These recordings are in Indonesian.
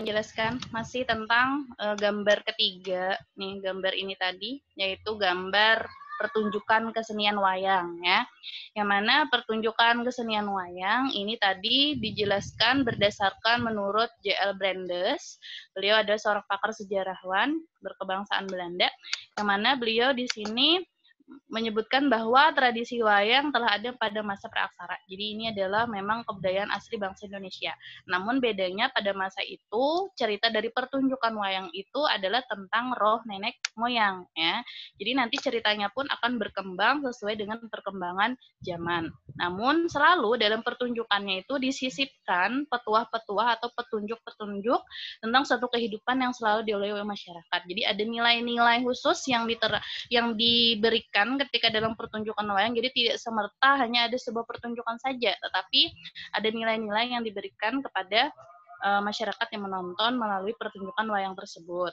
menjelaskan masih tentang uh, gambar ketiga nih gambar ini tadi yaitu gambar pertunjukan kesenian wayang ya. Yang mana pertunjukan kesenian wayang ini tadi dijelaskan berdasarkan menurut J.L. Brandes. Beliau ada seorang pakar sejarawan berkebangsaan Belanda yang mana beliau di sini menyebutkan bahwa tradisi wayang telah ada pada masa praaksara. Jadi ini adalah memang kebudayaan asli bangsa Indonesia. Namun bedanya pada masa itu cerita dari pertunjukan wayang itu adalah tentang roh nenek moyang ya. Jadi nanti ceritanya pun akan berkembang sesuai dengan perkembangan zaman. Namun selalu dalam pertunjukannya itu disisipkan petuah-petuah atau petunjuk-petunjuk tentang suatu kehidupan yang selalu dilalui oleh masyarakat. Jadi ada nilai-nilai khusus yang diter yang diberikan diberikan ketika dalam pertunjukan wayang. Jadi tidak semerta hanya ada sebuah pertunjukan saja, tetapi ada nilai-nilai yang diberikan kepada uh, masyarakat yang menonton melalui pertunjukan wayang tersebut.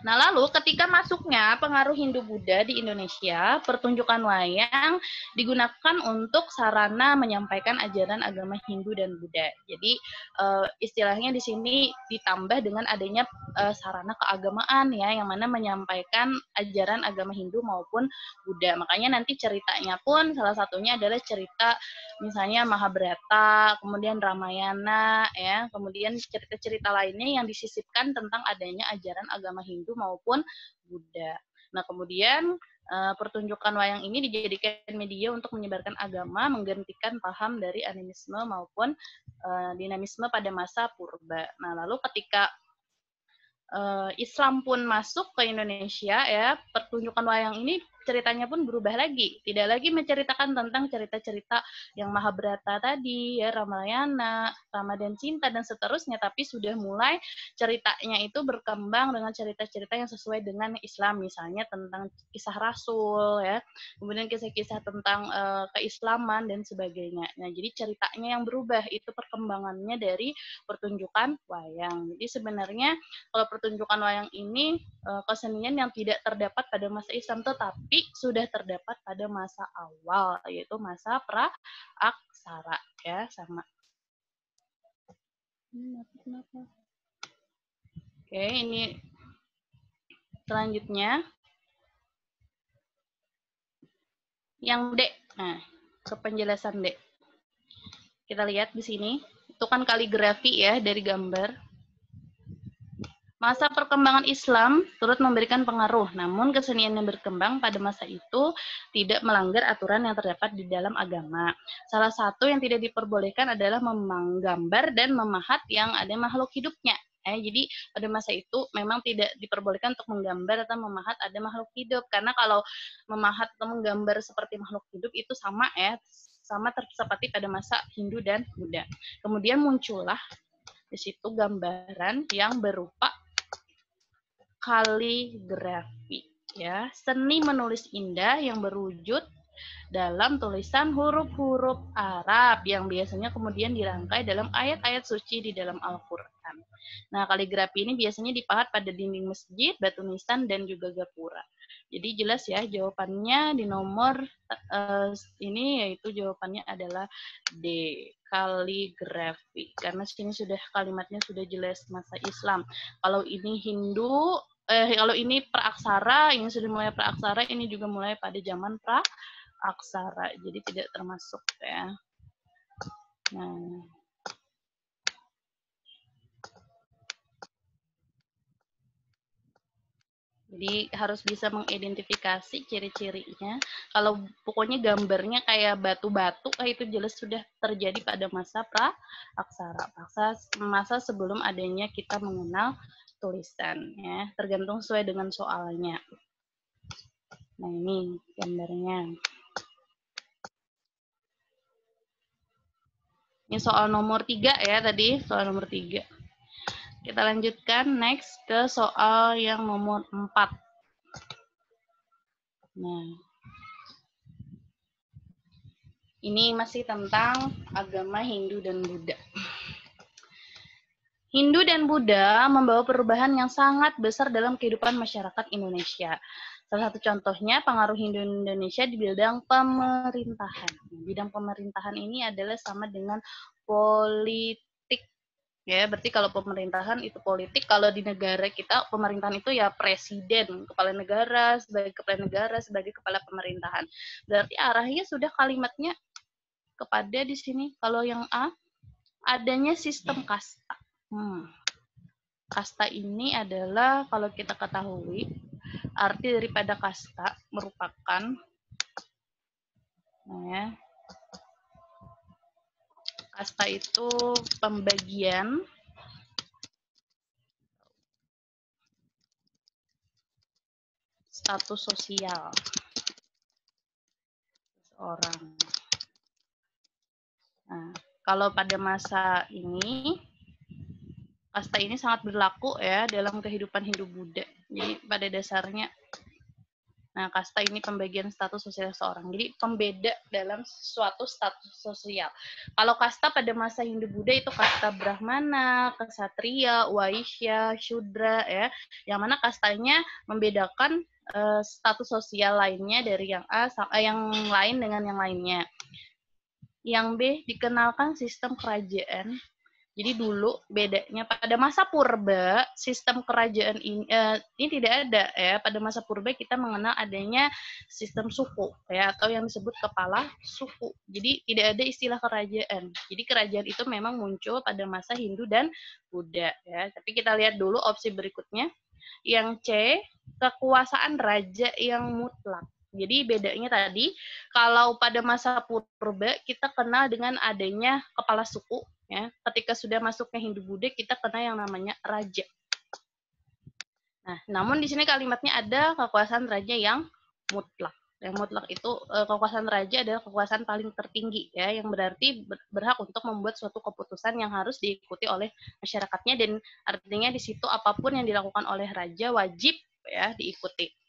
Nah, lalu ketika masuknya pengaruh Hindu-Buddha di Indonesia, pertunjukan wayang digunakan untuk sarana menyampaikan ajaran agama Hindu dan Buddha. Jadi, uh, istilahnya di sini ditambah dengan adanya uh, sarana keagamaan ya, yang mana menyampaikan ajaran agama Hindu maupun Buddha. Makanya nanti ceritanya pun salah satunya adalah cerita misalnya Mahabharata, kemudian Ramayana ya, kemudian cerita-cerita lainnya yang disisipkan tentang adanya ajaran agama Hindu Hindu maupun Buddha. Nah, kemudian uh, pertunjukan wayang ini dijadikan media untuk menyebarkan agama, menggantikan paham dari animisme maupun uh, dinamisme pada masa purba. Nah, lalu ketika uh, Islam pun masuk ke Indonesia ya, pertunjukan wayang ini ceritanya pun berubah lagi. Tidak lagi menceritakan tentang cerita-cerita yang Mahabharata tadi, ya Ramayana, Ramadan Cinta dan seterusnya, tapi sudah mulai ceritanya itu berkembang dengan cerita-cerita yang sesuai dengan Islam, misalnya tentang kisah Rasul, ya, kemudian kisah-kisah tentang uh, keislaman dan sebagainya. Nah, jadi ceritanya yang berubah itu perkembangannya dari pertunjukan wayang. Jadi sebenarnya kalau pertunjukan wayang ini uh, kesenian yang tidak terdapat pada masa Islam, tetapi sudah terdapat pada masa awal yaitu masa pra aksara ya sama. Oke, ini selanjutnya yang D. Nah, ke penjelasan D. Kita lihat di sini, itu kan kaligrafi ya dari gambar. Masa perkembangan Islam turut memberikan pengaruh, namun kesenian yang berkembang pada masa itu tidak melanggar aturan yang terdapat di dalam agama. Salah satu yang tidak diperbolehkan adalah memanggambar dan memahat yang ada makhluk hidupnya. Eh, jadi pada masa itu memang tidak diperbolehkan untuk menggambar atau memahat ada makhluk hidup karena kalau memahat atau menggambar seperti makhluk hidup itu sama ya sama seperti pada masa Hindu dan Buddha. Kemudian muncullah di situ gambaran yang berupa kaligrafi ya. Seni menulis indah yang berwujud dalam tulisan huruf-huruf Arab yang biasanya kemudian dirangkai dalam ayat-ayat suci di dalam Al-Quran. Nah, kaligrafi ini biasanya dipahat pada dinding masjid, batu nisan, dan juga gapura. Jadi jelas ya jawabannya di nomor uh, ini yaitu jawabannya adalah D kaligrafi karena sini sudah kalimatnya sudah jelas masa Islam. Kalau ini Hindu eh kalau ini praaksara ini sudah mulai praaksara ini juga mulai pada zaman praaksara jadi tidak termasuk ya. Nah Jadi harus bisa mengidentifikasi ciri-cirinya. Kalau pokoknya gambarnya kayak batu-batu, kayak itu jelas sudah terjadi pada masa pra aksara, masa masa sebelum adanya kita mengenal tulisan ya, tergantung sesuai dengan soalnya. Nah, ini gambarnya. Ini soal nomor tiga ya tadi, soal nomor tiga. Kita lanjutkan next ke soal yang nomor 4. Nah, ini masih tentang agama Hindu dan Buddha. Hindu dan Buddha membawa perubahan yang sangat besar dalam kehidupan masyarakat Indonesia. Salah satu contohnya pengaruh Hindu Indonesia di bidang pemerintahan. Bidang pemerintahan ini adalah sama dengan politik Ya, berarti kalau pemerintahan itu politik, kalau di negara kita pemerintahan itu ya presiden, kepala negara, sebagai kepala negara, sebagai kepala pemerintahan. Berarti arahnya sudah kalimatnya kepada di sini. Kalau yang A, adanya sistem kasta. Hmm. Kasta ini adalah kalau kita ketahui arti daripada kasta merupakan nah ya, kasta itu pembagian status sosial seseorang. Nah, kalau pada masa ini kasta ini sangat berlaku ya dalam kehidupan Hindu-Buddha. Jadi pada dasarnya Nah, kasta ini pembagian status sosial seseorang. Jadi pembeda dalam suatu status sosial. Kalau kasta pada masa Hindu-Buddha itu kasta Brahmana, Kesatria, Waisya, Shudra ya. Yang mana kastanya membedakan uh, status sosial lainnya dari yang A uh, yang lain dengan yang lainnya. Yang B dikenalkan sistem kerajaan jadi dulu bedanya pada masa purba sistem kerajaan ini, eh, ini tidak ada ya. Pada masa purba kita mengenal adanya sistem suku ya atau yang disebut kepala suku. Jadi tidak ada istilah kerajaan. Jadi kerajaan itu memang muncul pada masa Hindu dan Buddha ya. Tapi kita lihat dulu opsi berikutnya. Yang C, kekuasaan raja yang mutlak. Jadi bedanya tadi kalau pada masa purba kita kenal dengan adanya kepala suku ya. Ketika sudah masuknya Hindu Buddha kita kenal yang namanya raja. Nah, namun di sini kalimatnya ada kekuasaan raja yang mutlak. Yang mutlak itu eh, kekuasaan raja adalah kekuasaan paling tertinggi ya, yang berarti berhak untuk membuat suatu keputusan yang harus diikuti oleh masyarakatnya dan artinya di situ apa pun yang dilakukan oleh raja wajib ya diikuti.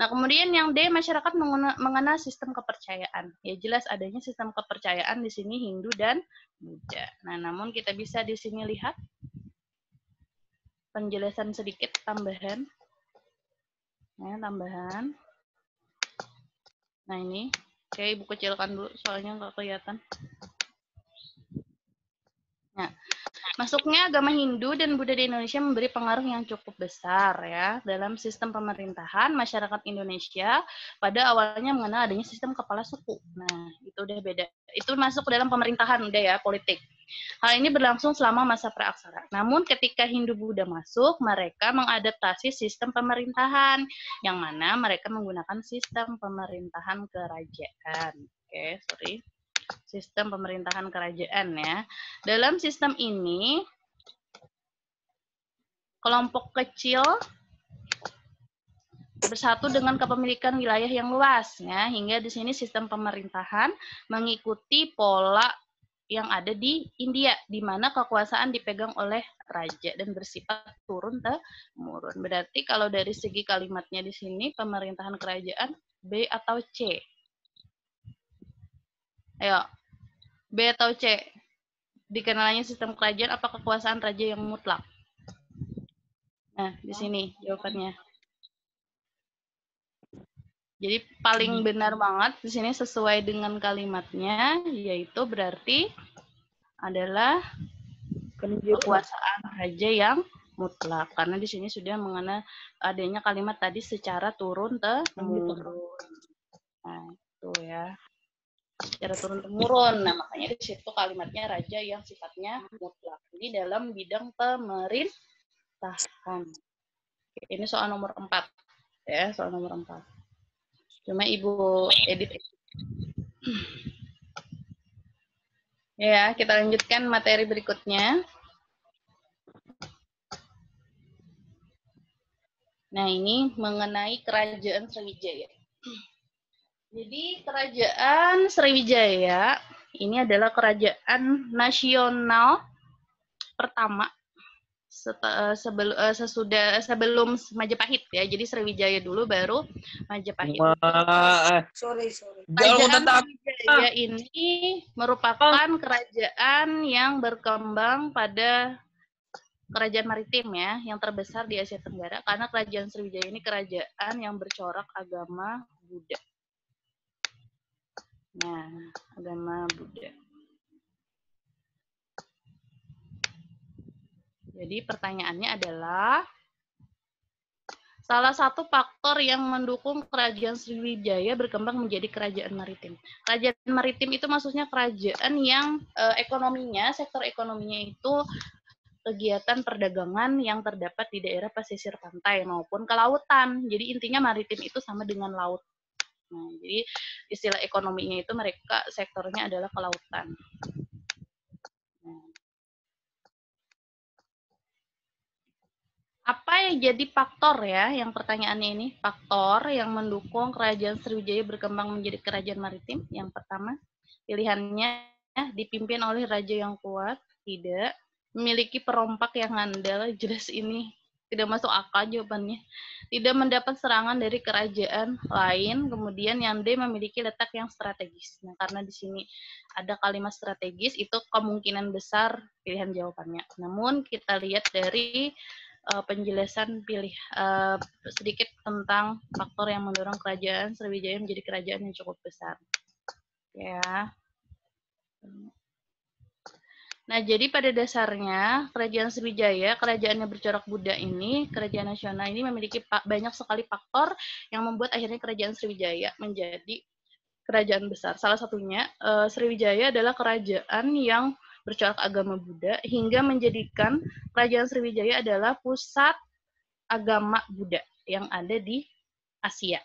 Nah, kemudian yang D, masyarakat mengenal sistem kepercayaan. Ya, jelas adanya sistem kepercayaan di sini Hindu dan Buddha. Nah, namun kita bisa di sini lihat penjelasan sedikit tambahan. Nah, tambahan. Nah, ini. Oke, ibu kecilkan dulu soalnya nggak kelihatan. Nah, Masuknya agama Hindu dan Buddha di Indonesia memberi pengaruh yang cukup besar ya dalam sistem pemerintahan masyarakat Indonesia pada awalnya mengenal adanya sistem kepala suku. Nah, itu udah beda. Itu masuk ke dalam pemerintahan udah ya, politik. Hal ini berlangsung selama masa praaksara. Namun ketika Hindu Buddha masuk, mereka mengadaptasi sistem pemerintahan yang mana mereka menggunakan sistem pemerintahan kerajaan. Oke, okay, sorry sistem pemerintahan kerajaan ya. Dalam sistem ini kelompok kecil bersatu dengan kepemilikan wilayah yang luas ya hingga di sini sistem pemerintahan mengikuti pola yang ada di India di mana kekuasaan dipegang oleh raja dan bersifat turun temurun. Berarti kalau dari segi kalimatnya di sini pemerintahan kerajaan B atau C? Ayo, B atau C? Dikenalnya sistem kerajaan apa kekuasaan raja yang mutlak? Nah, di sini jawabannya. Jadi paling benar banget di sini sesuai dengan kalimatnya, yaitu berarti adalah kekuasaan raja yang mutlak. Karena di sini sudah mengenai adanya kalimat tadi secara turun temurun. Nah, itu ya secara turun temurun. Nah, makanya di situ kalimatnya raja yang sifatnya mutlak. Ini dalam bidang pemerintahan. Ini soal nomor 4. Ya, soal nomor 4. Cuma Ibu edit. Ya, kita lanjutkan materi berikutnya. Nah, ini mengenai kerajaan Sriwijaya. Jadi kerajaan Sriwijaya ini adalah kerajaan nasional pertama eh, sebelum uh, sesudah sebelum Majapahit ya. Jadi Sriwijaya dulu baru Majapahit. Ma, sorry sorry. Kerajaan Sriwijaya ini merupakan kerajaan yang berkembang pada kerajaan maritim ya, yang terbesar di Asia Tenggara karena kerajaan Sriwijaya ini kerajaan yang bercorak agama Buddha. Nah, agama Buddha. Jadi pertanyaannya adalah salah satu faktor yang mendukung kerajaan Sriwijaya berkembang menjadi kerajaan maritim. Kerajaan maritim itu maksudnya kerajaan yang eh, ekonominya, sektor ekonominya itu kegiatan perdagangan yang terdapat di daerah pesisir pantai maupun kelautan. Jadi intinya maritim itu sama dengan laut. Nah, jadi istilah ekonominya itu mereka sektornya adalah kelautan. Nah. Apa yang jadi faktor ya, yang pertanyaannya ini, faktor yang mendukung kerajaan Sriwijaya berkembang menjadi kerajaan maritim? Yang pertama, pilihannya dipimpin oleh raja yang kuat, tidak memiliki perompak yang andal, jelas ini tidak masuk akal jawabannya. Tidak mendapat serangan dari kerajaan lain, kemudian yang D memiliki letak yang strategis. Nah, karena di sini ada kalimat strategis, itu kemungkinan besar pilihan jawabannya. Namun kita lihat dari uh, penjelasan pilih uh, sedikit tentang faktor yang mendorong kerajaan Sriwijaya menjadi kerajaan yang cukup besar. Ya. Nah, jadi pada dasarnya Kerajaan Sriwijaya, kerajaan yang bercorak Buddha ini, kerajaan nasional ini memiliki banyak sekali faktor yang membuat akhirnya Kerajaan Sriwijaya menjadi kerajaan besar. Salah satunya uh, Sriwijaya adalah kerajaan yang bercorak agama Buddha hingga menjadikan Kerajaan Sriwijaya adalah pusat agama Buddha yang ada di Asia.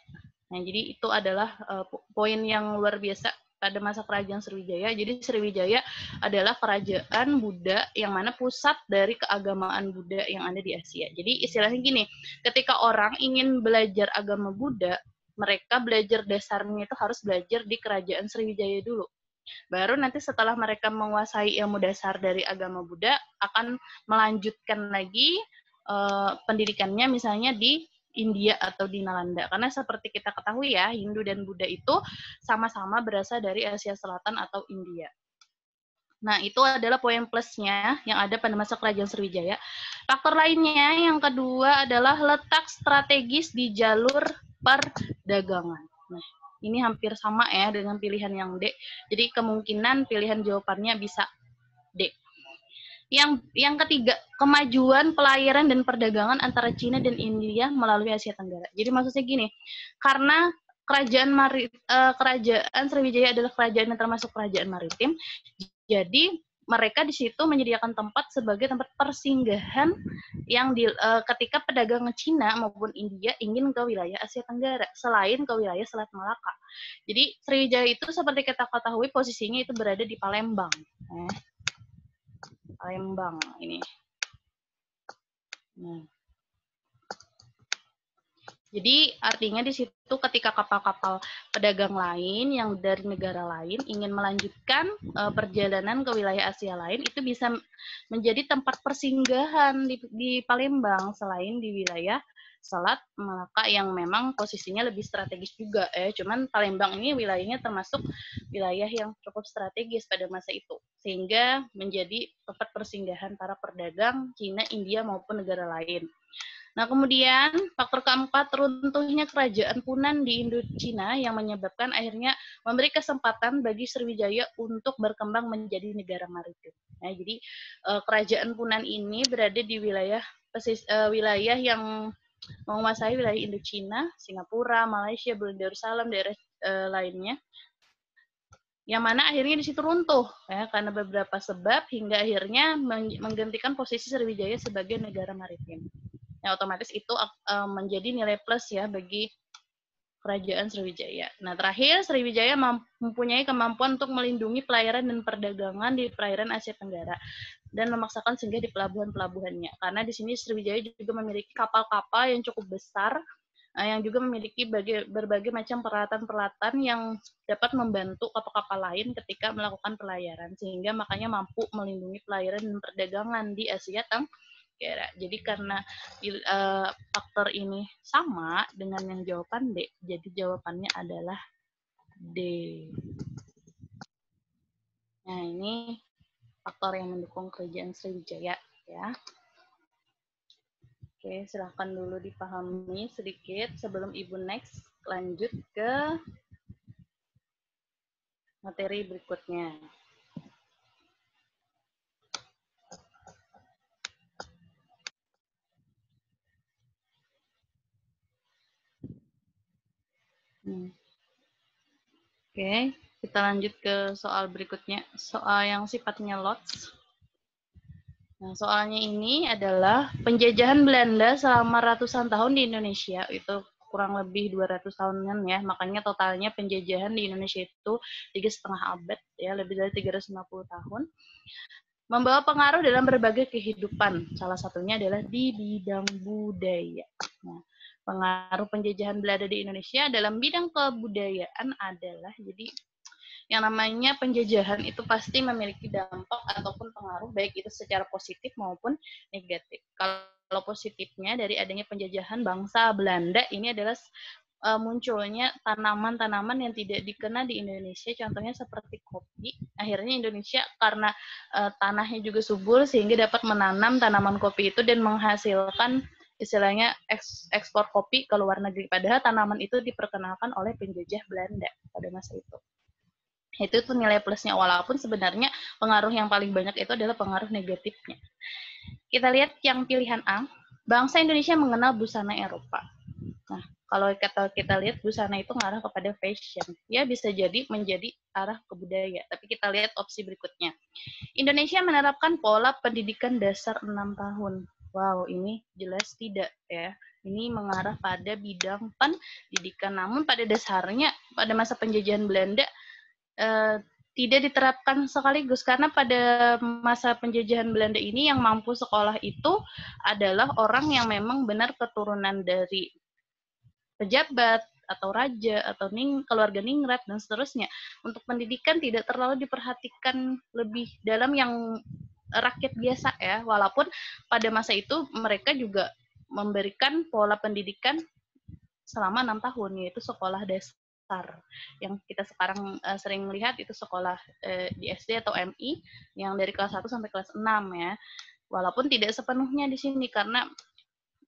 Nah, jadi itu adalah uh, poin yang luar biasa pada masa kerajaan Sriwijaya. Jadi Sriwijaya adalah kerajaan Buddha yang mana pusat dari keagamaan Buddha yang ada di Asia. Jadi istilahnya gini, ketika orang ingin belajar agama Buddha, mereka belajar dasarnya itu harus belajar di kerajaan Sriwijaya dulu. Baru nanti setelah mereka menguasai ilmu dasar dari agama Buddha, akan melanjutkan lagi uh, pendidikannya misalnya di India atau di Nalanda. Karena seperti kita ketahui ya, Hindu dan Buddha itu sama-sama berasal dari Asia Selatan atau India. Nah, itu adalah poin plusnya yang ada pada masa kerajaan Sriwijaya. Faktor lainnya yang kedua adalah letak strategis di jalur perdagangan. Nah, ini hampir sama ya dengan pilihan yang D. Jadi kemungkinan pilihan jawabannya bisa D. Yang yang ketiga, kemajuan pelayaran dan perdagangan antara Cina dan India melalui Asia Tenggara. Jadi maksudnya gini, karena kerajaan mari, uh, kerajaan Sriwijaya adalah kerajaan yang termasuk kerajaan maritim, jadi mereka di situ menyediakan tempat sebagai tempat persinggahan yang di, uh, ketika pedagang Cina maupun India ingin ke wilayah Asia Tenggara selain ke wilayah Selat Malaka. Jadi Sriwijaya itu seperti kita ketahui posisinya itu berada di Palembang. Eh. Palembang ini. Nah. Jadi artinya di situ ketika kapal-kapal pedagang lain yang dari negara lain ingin melanjutkan uh, perjalanan ke wilayah Asia lain itu bisa menjadi tempat persinggahan di, di Palembang selain di wilayah Selat Malaka yang memang posisinya lebih strategis juga ya. Cuman Palembang ini wilayahnya termasuk wilayah yang cukup strategis pada masa itu sehingga menjadi tempat persinggahan para pedagang Cina, India maupun negara lain. Nah, kemudian faktor keempat runtuhnya kerajaan Punan di Indochina yang menyebabkan akhirnya memberi kesempatan bagi Sriwijaya untuk berkembang menjadi negara maritim. Nah, jadi eh, kerajaan Punan ini berada di wilayah pesis, uh, wilayah yang menguasai wilayah Indochina, Singapura, Malaysia, Brunei Darussalam, daerah e, lainnya. Yang mana akhirnya di situ runtuh ya karena beberapa sebab hingga akhirnya menggantikan posisi Sriwijaya sebagai negara maritim. Ya otomatis itu e, menjadi nilai plus ya bagi kerajaan Sriwijaya. Nah, terakhir Sriwijaya mempunyai kemampuan untuk melindungi pelayaran dan perdagangan di perairan Asia Tenggara dan memaksakan singgah di pelabuhan-pelabuhannya. Karena di sini Sriwijaya juga memiliki kapal-kapal yang cukup besar eh, yang juga memiliki berbagai, berbagai macam peralatan-peralatan yang dapat membantu kapal-kapal lain ketika melakukan pelayaran sehingga makanya mampu melindungi pelayaran dan perdagangan di Asia Tenggara. Jadi karena uh, faktor ini sama dengan yang jawaban D, jadi jawabannya adalah D. Nah, ini faktor yang mendukung kerajaan Sriwijaya ya. Oke, silahkan dulu dipahami sedikit sebelum Ibu next lanjut ke materi berikutnya. Hmm. Oke, kita lanjut ke soal berikutnya, soal yang sifatnya lots. Nah, soalnya ini adalah penjajahan Belanda selama ratusan tahun di Indonesia. Itu kurang lebih 200 tahunan ya. Makanya totalnya penjajahan di Indonesia itu tiga setengah abad ya, lebih dari 350 tahun. Membawa pengaruh dalam berbagai kehidupan. Salah satunya adalah di bidang budaya. Nah, pengaruh penjajahan Belanda di Indonesia dalam bidang kebudayaan adalah jadi yang namanya penjajahan itu pasti memiliki dampak ataupun pengaruh baik itu secara positif maupun negatif. Kalau positifnya dari adanya penjajahan bangsa Belanda ini adalah uh, munculnya tanaman-tanaman yang tidak dikenal di Indonesia, contohnya seperti kopi. Akhirnya Indonesia karena uh, tanahnya juga subur sehingga dapat menanam tanaman kopi itu dan menghasilkan istilahnya eks, ekspor kopi ke luar negeri. Padahal tanaman itu diperkenalkan oleh penjajah Belanda pada masa itu itu tuh nilai plusnya walaupun sebenarnya pengaruh yang paling banyak itu adalah pengaruh negatifnya. Kita lihat yang pilihan A, bangsa Indonesia mengenal busana Eropa. Nah, kalau kita kita lihat busana itu mengarah kepada fashion, ya bisa jadi menjadi arah ke budaya. Tapi kita lihat opsi berikutnya. Indonesia menerapkan pola pendidikan dasar 6 tahun. Wow, ini jelas tidak ya. Ini mengarah pada bidang pendidikan. Namun pada dasarnya pada masa penjajahan Belanda uh, tidak diterapkan sekaligus. Karena pada masa penjajahan Belanda ini yang mampu sekolah itu adalah orang yang memang benar keturunan dari pejabat atau raja atau ning keluarga ningrat dan seterusnya. Untuk pendidikan tidak terlalu diperhatikan lebih dalam yang rakyat biasa ya, walaupun pada masa itu mereka juga memberikan pola pendidikan selama enam tahun yaitu sekolah dasar besar yang kita sekarang uh, sering lihat itu sekolah uh, di SD atau MI yang dari kelas 1 sampai kelas 6 ya. Walaupun tidak sepenuhnya di sini karena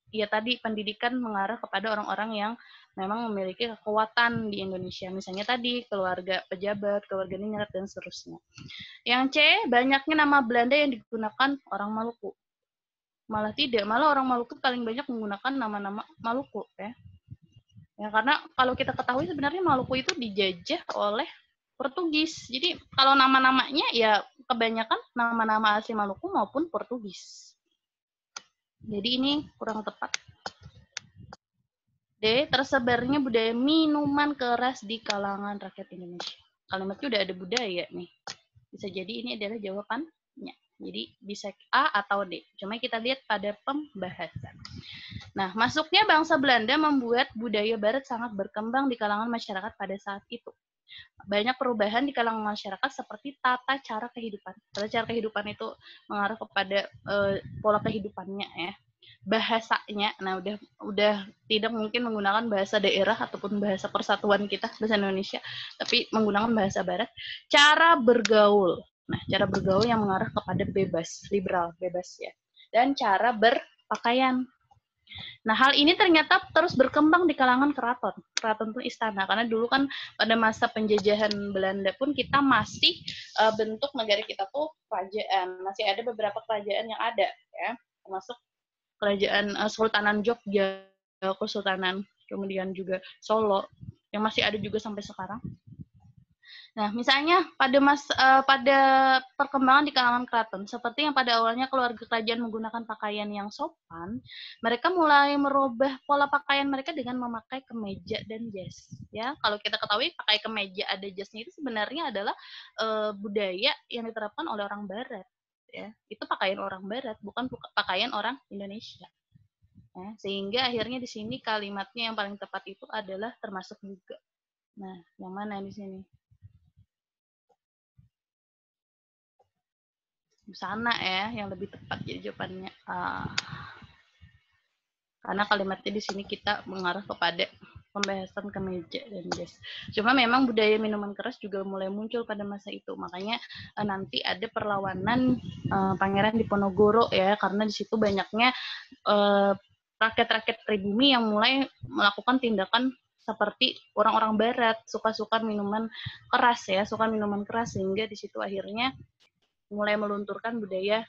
ya tadi pendidikan mengarah kepada orang-orang yang memang memiliki kekuatan di Indonesia. Misalnya tadi keluarga pejabat, keluarga ningrat dan seterusnya. Yang C, banyaknya nama Belanda yang digunakan orang Maluku. Malah tidak, malah orang Maluku paling banyak menggunakan nama-nama Maluku ya. Ya, karena kalau kita ketahui sebenarnya Maluku itu dijajah oleh Portugis. Jadi kalau nama-namanya ya kebanyakan nama-nama asli Maluku maupun Portugis. Jadi ini kurang tepat. D. Tersebarnya budaya minuman keras di kalangan rakyat Indonesia. Kalimatnya udah ada budaya nih. Bisa jadi ini adalah jawabannya. Jadi bisa A atau D. Cuma kita lihat pada pembahasan. Nah, masuknya bangsa Belanda membuat budaya barat sangat berkembang di kalangan masyarakat pada saat itu. Banyak perubahan di kalangan masyarakat seperti tata cara kehidupan. Tata cara kehidupan itu mengarah kepada uh, pola kehidupannya ya. Bahasanya, nah udah udah tidak mungkin menggunakan bahasa daerah ataupun bahasa persatuan kita bahasa Indonesia, tapi menggunakan bahasa barat. Cara bergaul, Nah, cara bergaul yang mengarah kepada bebas, liberal, bebas ya. Dan cara berpakaian. Nah, hal ini ternyata terus berkembang di kalangan keraton. Keraton itu istana. Karena dulu kan pada masa penjajahan Belanda pun kita masih uh, bentuk negara kita tuh kerajaan. Masih ada beberapa kerajaan yang ada ya. Termasuk kerajaan uh, Sultanan Jogja, Kesultanan, kemudian juga Solo yang masih ada juga sampai sekarang. Nah, misalnya pada mas uh, pada perkembangan di kalangan keraton, seperti yang pada awalnya keluarga kerajaan menggunakan pakaian yang sopan, mereka mulai merubah pola pakaian mereka dengan memakai kemeja dan jas. Ya, kalau kita ketahui pakai kemeja ada jasnya itu sebenarnya adalah uh, budaya yang diterapkan oleh orang Barat. Ya, itu pakaian orang Barat, bukan pakaian orang Indonesia. Ya, sehingga akhirnya di sini kalimatnya yang paling tepat itu adalah termasuk juga. Nah, yang mana di sini? Busana ya yang lebih tepat jadi jawabannya uh, karena kalimatnya di sini kita mengarah kepada pembahasan kemeja dan jas. Cuma memang budaya minuman keras juga mulai muncul pada masa itu. Makanya uh, nanti ada perlawanan uh, pangeran Diponegoro ya karena di situ banyaknya rakyat-rakyat pribumi yang mulai melakukan tindakan seperti orang-orang barat suka-suka minuman keras ya, suka minuman keras sehingga di situ akhirnya mulai melunturkan budaya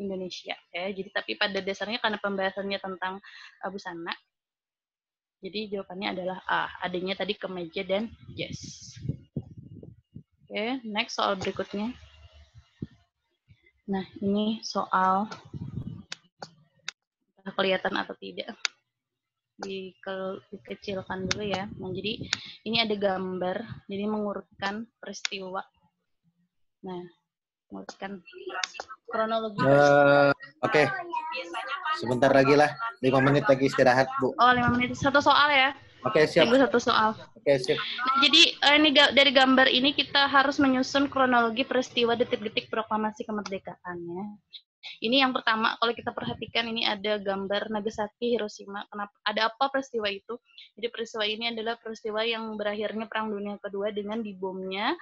Indonesia ya. Jadi tapi pada dasarnya karena pembahasannya tentang uh, busana Jadi jawabannya adalah A. Adanya tadi kemeja dan jas. Oke, okay, next soal berikutnya. Nah, ini soal kelihatan atau tidak. Dikecilkan dulu ya. Nah, jadi ini ada gambar, jadi mengurutkan peristiwa. Nah, mengurutkan kronologi. Uh, Oke. Okay. Sebentar lagi lah, lima menit lagi istirahat, Bu. Oh, lima menit. Satu soal ya? Oke, okay, siap. Tunggu satu soal. Oke, okay, siap. Nah, jadi eh, ini dari gambar ini kita harus menyusun kronologi peristiwa detik-detik proklamasi kemerdekaan ya. Ini yang pertama, kalau kita perhatikan ini ada gambar Nagasaki, Hiroshima. Kenapa? Ada apa peristiwa itu? Jadi peristiwa ini adalah peristiwa yang berakhirnya Perang Dunia Kedua dengan dibomnya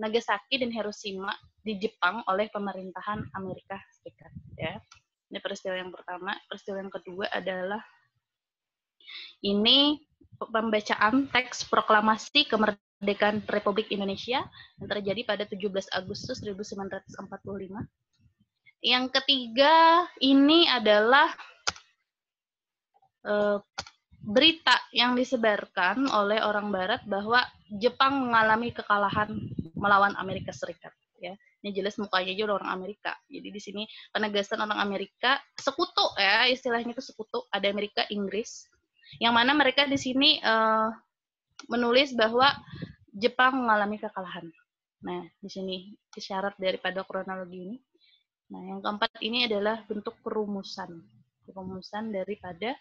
Nagasaki dan Hiroshima di Jepang oleh pemerintahan Amerika Serikat. Ya, ini peristiwa yang pertama. Peristiwa yang kedua adalah ini pembacaan teks proklamasi kemerdekaan Republik Indonesia yang terjadi pada 17 Agustus 1945 yang ketiga ini adalah uh, berita yang disebarkan oleh orang Barat bahwa Jepang mengalami kekalahan melawan Amerika Serikat. Ya, ini jelas mukanya aja orang Amerika. Jadi di sini penegasan orang Amerika sekutu ya istilahnya itu sekutu. Ada Amerika, Inggris, yang mana mereka di sini uh, menulis bahwa Jepang mengalami kekalahan. Nah, di sini isyarat daripada kronologi ini. Nah, yang keempat ini adalah bentuk perumusan. Perumusan daripada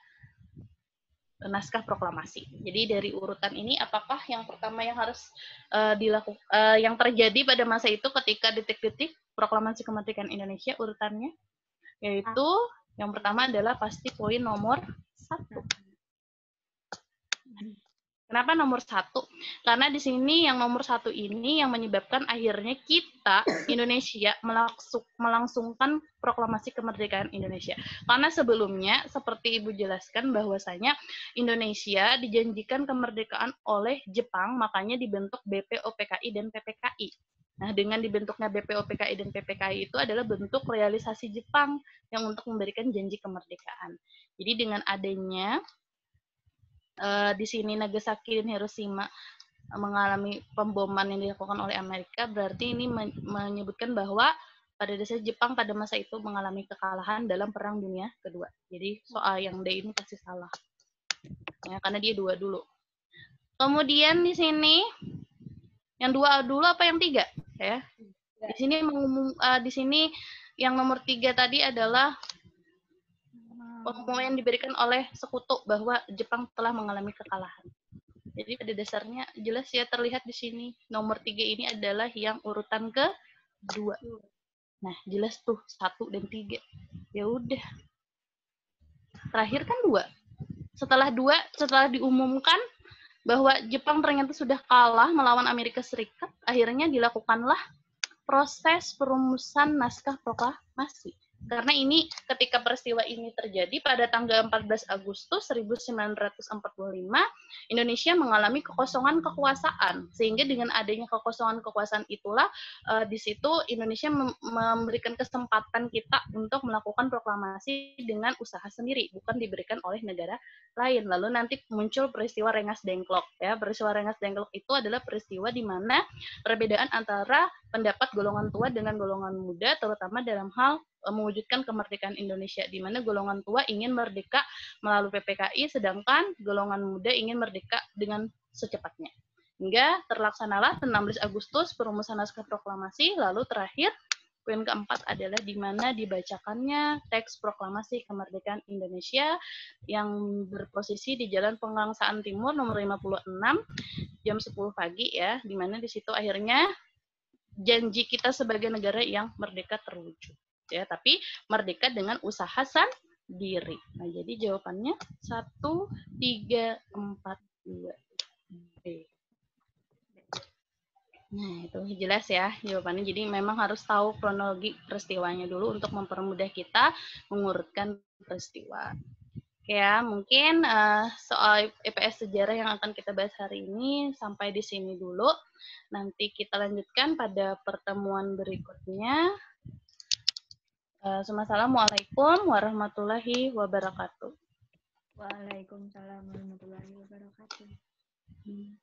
naskah proklamasi. Jadi dari urutan ini apakah yang pertama yang harus uh, dilakukan uh, yang terjadi pada masa itu ketika detik-detik proklamasi kemerdekaan Indonesia urutannya yaitu yang pertama adalah pasti poin nomor satu. Kenapa nomor satu? Karena di sini yang nomor satu ini yang menyebabkan akhirnya kita Indonesia melangsung, melangsungkan proklamasi kemerdekaan Indonesia. Karena sebelumnya seperti Ibu jelaskan bahwasanya Indonesia dijanjikan kemerdekaan oleh Jepang, makanya dibentuk BPOPKI dan PPKI. Nah, dengan dibentuknya BPOPKI dan PPKI itu adalah bentuk realisasi Jepang yang untuk memberikan janji kemerdekaan. Jadi dengan adanya uh, di sini Nagasaki dan Hiroshima mengalami pemboman yang dilakukan oleh Amerika, berarti ini menyebutkan bahwa pada dasarnya Jepang pada masa itu mengalami kekalahan dalam Perang Dunia Kedua. Jadi soal yang D ini pasti salah. Ya, karena dia dua dulu. Kemudian di sini yang dua dulu apa yang tiga? Ya. Di sini mengumum, uh, di sini yang nomor tiga tadi adalah pengumuman yang diberikan oleh sekutu bahwa Jepang telah mengalami kekalahan. Jadi pada dasarnya jelas ya terlihat di sini nomor tiga ini adalah yang urutan ke dua. Nah jelas tuh satu dan tiga. Ya udah. Terakhir kan dua. Setelah dua, setelah diumumkan bahwa Jepang ternyata sudah kalah melawan Amerika Serikat, akhirnya dilakukanlah proses perumusan naskah proklamasi. Karena ini ketika peristiwa ini terjadi pada tanggal 14 Agustus 1945, Indonesia mengalami kekosongan kekuasaan. Sehingga dengan adanya kekosongan kekuasaan itulah uh, di situ Indonesia mem memberikan kesempatan kita untuk melakukan proklamasi dengan usaha sendiri, bukan diberikan oleh negara lain. Lalu nanti muncul peristiwa Rengas Dengklok ya. Peristiwa Rengas Dengklok itu adalah peristiwa di mana perbedaan antara pendapat golongan tua dengan golongan muda terutama dalam hal mewujudkan kemerdekaan Indonesia di mana golongan tua ingin merdeka melalui PPKI sedangkan golongan muda ingin merdeka dengan secepatnya. Hingga terlaksanalah 16 Agustus perumusan naskah proklamasi lalu terakhir Poin keempat adalah di mana dibacakannya teks proklamasi kemerdekaan Indonesia yang berposisi di Jalan Pengangsaan Timur nomor 56 jam 10 pagi ya, di mana di situ akhirnya janji kita sebagai negara yang merdeka terwujud ya tapi merdeka dengan usaha sendiri nah jadi jawabannya satu tiga empat dua B Nah, itu jelas ya jawabannya. Jadi memang harus tahu kronologi peristiwanya dulu untuk mempermudah kita mengurutkan peristiwa. Ya, mungkin uh, soal EPS sejarah yang akan kita bahas hari ini sampai di sini dulu. Nanti kita lanjutkan pada pertemuan berikutnya. Uh, Assalamualaikum warahmatullahi wabarakatuh. Waalaikumsalam warahmatullahi wabarakatuh. Hmm.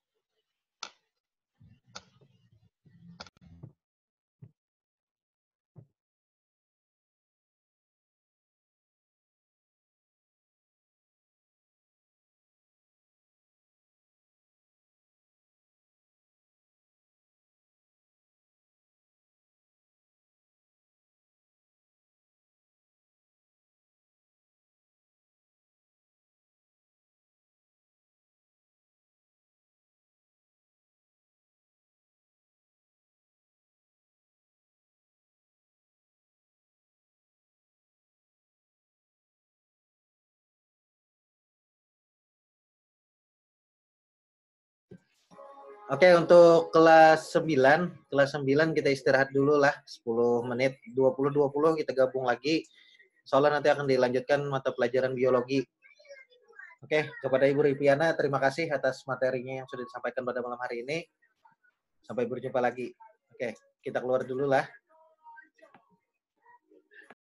Oke, untuk kelas 9, kelas 9 kita istirahat dulu lah 10 menit, 20-20 kita gabung lagi. Soalnya nanti akan dilanjutkan mata pelajaran biologi. Oke, kepada Ibu Ripiana, terima kasih atas materinya yang sudah disampaikan pada malam hari ini. Sampai berjumpa lagi. Oke, kita keluar dulu lah.